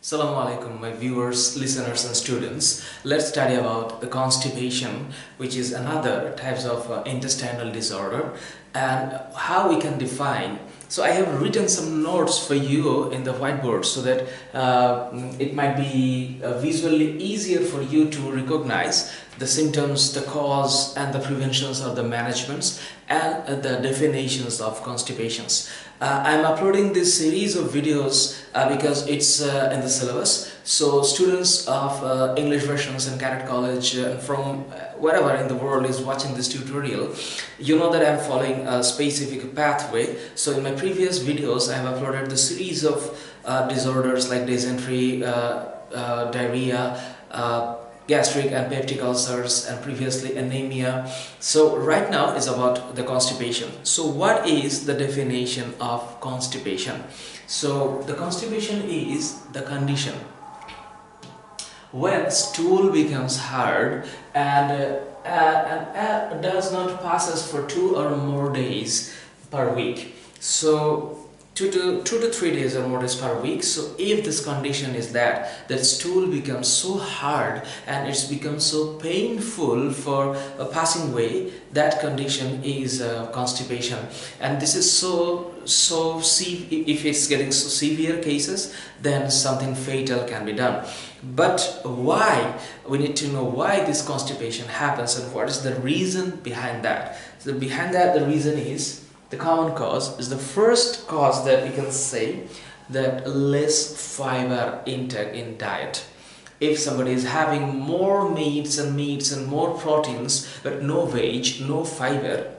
Assalamu alaikum, my viewers, listeners, and students. Let's study about the constipation, which is another types of uh, intestinal disorder, and how we can define. So I have written some notes for you in the whiteboard so that uh, it might be uh, visually easier for you to recognize the symptoms, the cause, and the preventions or the managements, and uh, the definitions of constipations. Uh, I'm uploading this series of videos uh, because it's uh, in the syllabus. So students of uh, English versions in Cadet College uh, from uh, wherever in the world is watching this tutorial, you know that I'm following a specific pathway. So in my previous videos, I have uploaded the series of disorders like dysentery, diarrhea, gastric and peptic ulcers and previously anemia. So right now is about the constipation. So what is the definition of constipation? So the constipation is the condition when stool becomes hard and, uh, uh, does not passes for two or more days per week. So two to two to three days or more days per week. So if this condition is that that stool becomes so hard and it's become so painful for a passing way that condition is uh, constipation. And this is so so see if it's getting so severe cases then something fatal can be done. But why? We need to know why this constipation happens and what is the reason behind that. So behind that the reason is the common cause is the first cause that we can say that less fiber intake in diet. If somebody is having more meats and meats and more proteins but no veg no fiber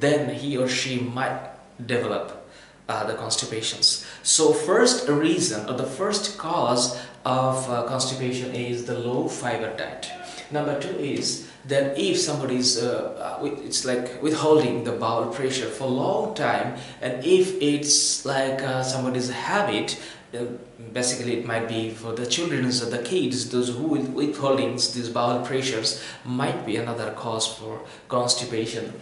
then he or she might develop uh, the constipations. So first reason or the first cause of uh, constipation is the low fiber diet number two is that if somebody is uh, uh it's like withholding the bowel pressure for a long time and if it's like uh, somebody's habit uh, basically it might be for the children or the kids those who with withholdings these bowel pressures might be another cause for constipation.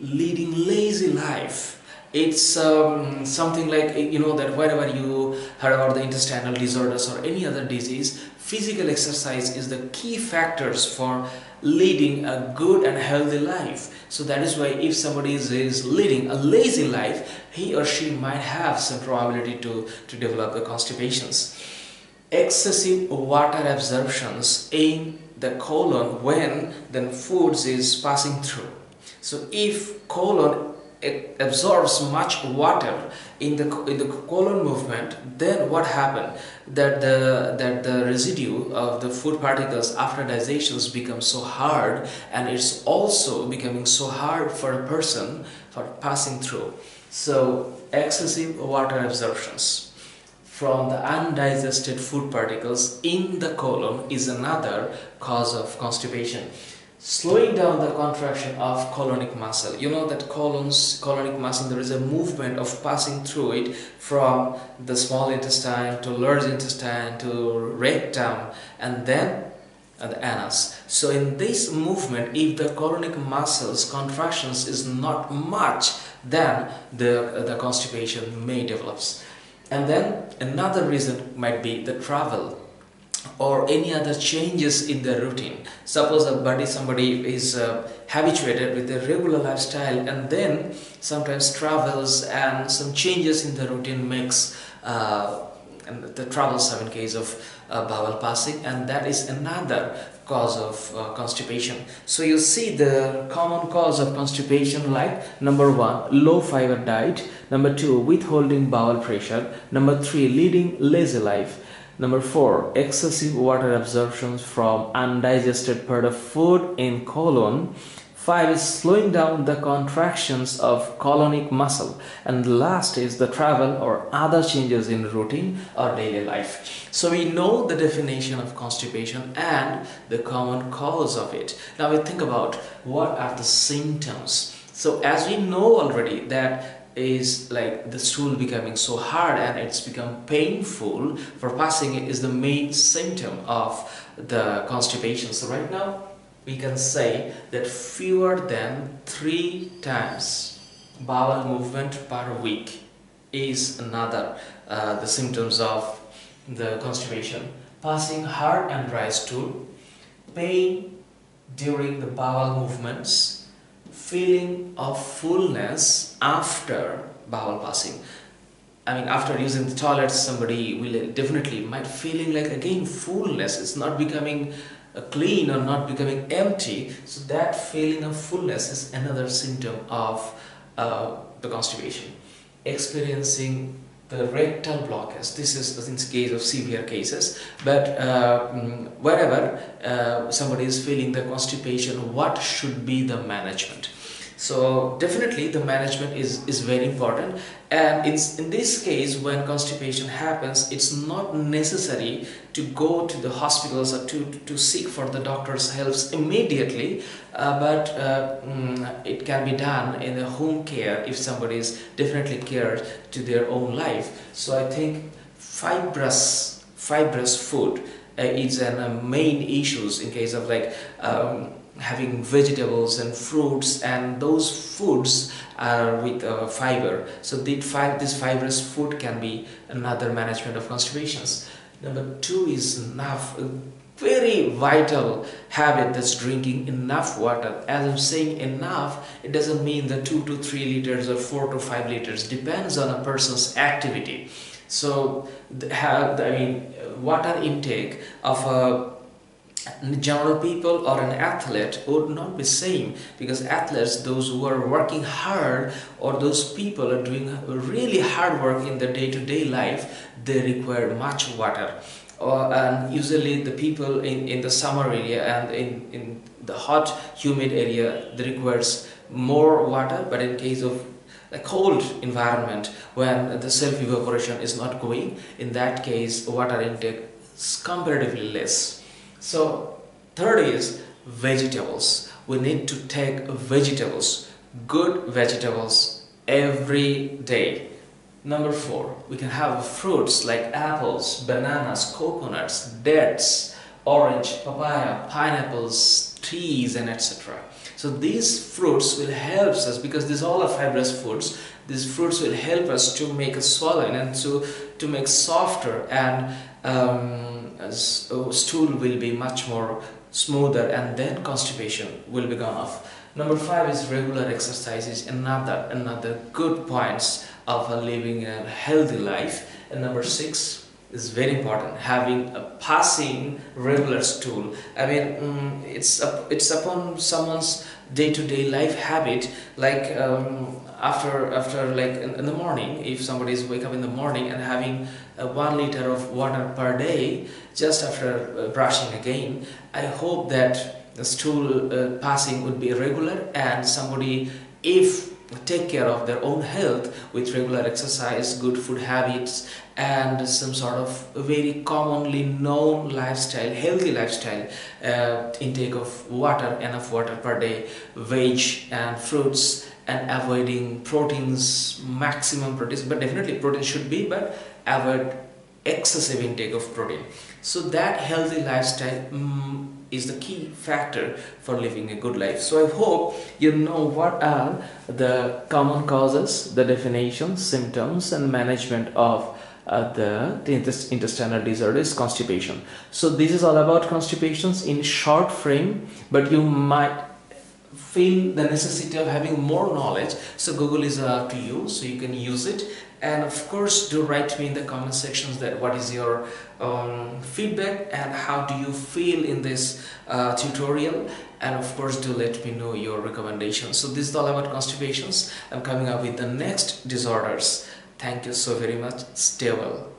Leading lazy life it's um, something like you know that wherever you heard about the intestinal disorders or any other disease physical exercise is the key factors for leading a good and healthy life. So that is why if somebody is, is leading a lazy life, he or she might have some probability to, to develop the constipations. Excessive water absorptions in the colon when the foods is passing through. So if colon it absorbs much water in the in the colon movement then what happened? That the that the residue of the food particles after digestions becomes so hard and it's also becoming so hard for a person for passing through. So excessive water absorptions from the undigested food particles in the colon is another cause of constipation slowing down the contraction of colonic muscle. You know that colons, colonic muscle, there is a movement of passing through it from the small intestine to large intestine to rectum and then the anus. So in this movement, if the colonic muscles contractions is not much, then the, the constipation may develops. And then another reason might be the travel or any other changes in their routine. Suppose a body somebody is uh, habituated with a regular lifestyle and then sometimes travels and some changes in the routine makes uh, the troubles in case of uh, bowel passing and that is another cause of uh, constipation. So you see the common cause of constipation like number one low fiber diet, number two withholding bowel pressure, number three leading lazy life, Number four, excessive water absorption from undigested part of food in colon. Five is slowing down the contractions of colonic muscle. And last is the travel or other changes in routine or daily life. So we know the definition of constipation and the common cause of it. Now we think about what are the symptoms. So as we know already that is like the stool becoming so hard and it's become painful for passing it is the main symptom of the constipation. So right now we can say that fewer than three times bowel movement per week is another uh, the symptoms of the constipation. Passing hard and dry stool pain during the bowel movements feeling of fullness after bowel passing I mean, after using the toilet, somebody will definitely might feeling like again fullness. It's not becoming uh, clean or not becoming empty. So that feeling of fullness is another symptom of uh, the constipation. Experiencing the rectal blockage. This is in case of severe cases. But uh, mm, wherever uh, somebody is feeling the constipation, what should be the management? So definitely the management is, is very important and in, in this case when constipation happens it's not necessary to go to the hospitals or to, to seek for the doctor's help immediately uh, but uh, mm, it can be done in the home care if somebody is definitely cared to their own life. So I think fibrous, fibrous food uh, is a uh, main issues in case of like um, having vegetables and fruits and those foods are with uh, fiber. So this fibrous food can be another management of constipations. Number two is enough very vital habit that's drinking enough water. As i'm saying enough it doesn't mean the two to three liters or four to five liters depends on a person's activity. So have i mean water intake of a general people or an athlete would not be same because athletes those who are working hard or those people are doing really hard work in their day-to-day -day life they require much water. Uh, and usually the people in, in the summer area and in, in the hot humid area they requires more water but in case of a cold environment when the self evaporation is not going in that case water intake is comparatively less so third is vegetables. We need to take vegetables, good vegetables every day. Number four, we can have fruits like apples, bananas, coconuts, dates, orange, papaya, pineapples, trees and etc. So these fruits will help us because these all are fibrous foods. These fruits will help us to make a swollen and to, to make softer and um, stool will be much more smoother and then constipation will be gone off. Number five is regular exercise is another another good points of living a healthy life. And number six is very important having a passing regular stool. I mean um, it's it's upon someone's day-to-day -day life habit like um, after after like in, in, the morning if somebody is wake up in the morning and having uh, one liter of water per day just after uh, brushing again. I hope that the stool uh, passing would be regular and somebody if take care of their own health with regular exercise good food habits and some sort of very commonly known lifestyle healthy lifestyle uh, intake of water enough water per day veg and fruits and avoiding proteins maximum proteins but definitely protein should be but avoid excessive intake of protein. So that healthy lifestyle mm, is the key factor for living a good life. So i hope you know what are the common causes the definitions symptoms and management of uh, the, the intestinal disorders constipation. So this is all about constipations in short frame but you might feel the necessity of having more knowledge. So google is up to you so you can use it and of course do write me in the comment sections that what is your um, feedback and how do you feel in this uh, tutorial. And of course do let me know your recommendations. So this is all about constipations. I'm coming up with the next disorders. Thank you so very much. Stay well